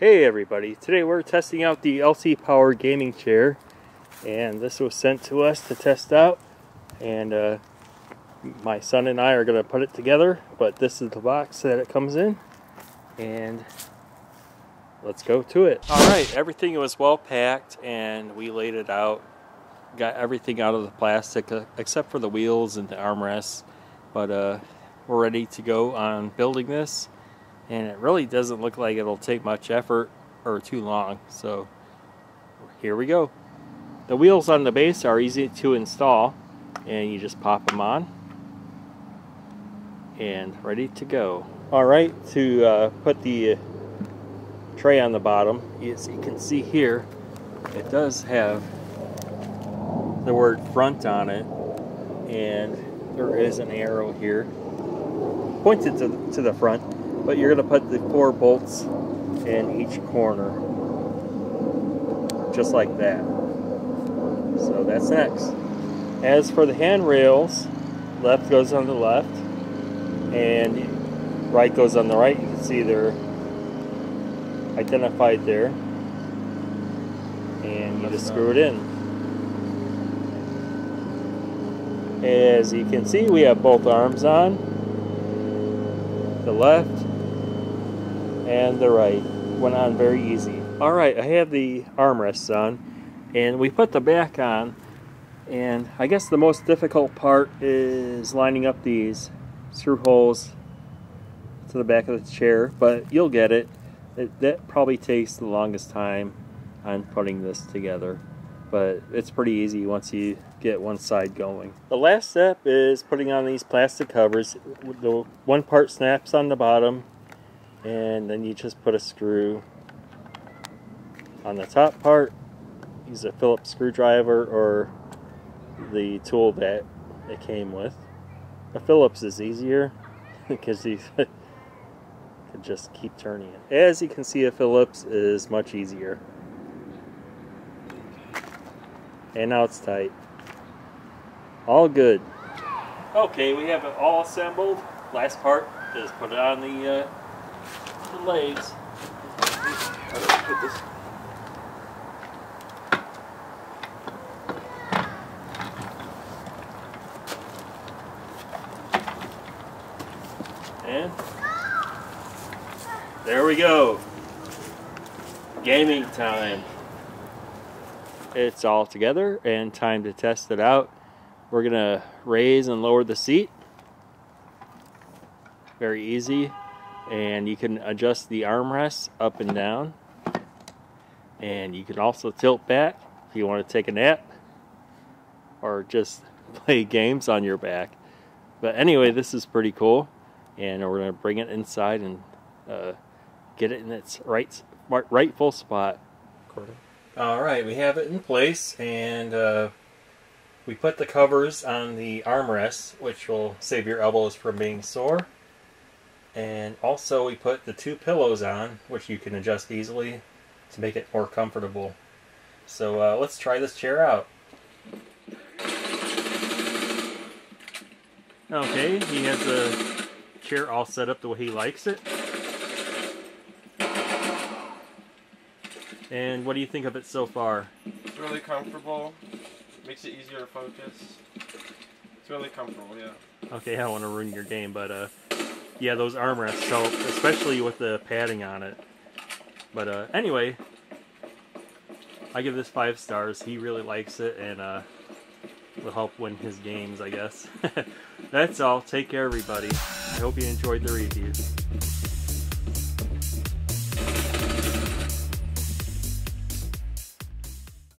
Hey everybody, today we're testing out the LC Power gaming chair and this was sent to us to test out and uh, my son and I are going to put it together but this is the box that it comes in and let's go to it. Alright, everything was well packed and we laid it out, got everything out of the plastic uh, except for the wheels and the armrests but uh, we're ready to go on building this and it really doesn't look like it'll take much effort or too long. So here we go. The wheels on the base are easy to install and you just pop them on and ready to go. Alright to uh, put the tray on the bottom as you can see here it does have the word front on it and there is an arrow here pointed to the, to the front but you're going to put the four bolts in each corner. Just like that. So that's next. As for the handrails left goes on the left and right goes on the right. You can see they're identified there. And you just screw it in. As you can see we have both arms on. The left and the right. Went on very easy. Alright, I have the armrests on and we put the back on and I guess the most difficult part is lining up these screw holes to the back of the chair, but you'll get it. it that probably takes the longest time on putting this together, but it's pretty easy once you get one side going. The last step is putting on these plastic covers. The one part snaps on the bottom and then you just put a screw on the top part. Use a Phillips screwdriver or the tool that it came with. A Phillips is easier because you can just keep turning it. As you can see a Phillips is much easier. And now it's tight. All good. Okay we have it all assembled. Last part is put it on the uh, the. And there we go. Gaming time. It's all together and time to test it out. We're gonna raise and lower the seat. Very easy and you can adjust the armrests up and down. And you can also tilt back if you want to take a nap or just play games on your back. But anyway this is pretty cool. And we're going to bring it inside and uh, get it in its right rightful spot. All right we have it in place and uh, we put the covers on the armrests which will save your elbows from being sore and also we put the two pillows on, which you can adjust easily to make it more comfortable. So uh, let's try this chair out. Okay, he has the chair all set up the way he likes it. And what do you think of it so far? It's really comfortable. Makes it easier to focus. It's really comfortable, yeah. Okay, I don't want to ruin your game, but uh, yeah, those armrests help, especially with the padding on it. But uh, anyway, I give this five stars. He really likes it and uh, will help win his games, I guess. That's all. Take care, everybody. I hope you enjoyed the review.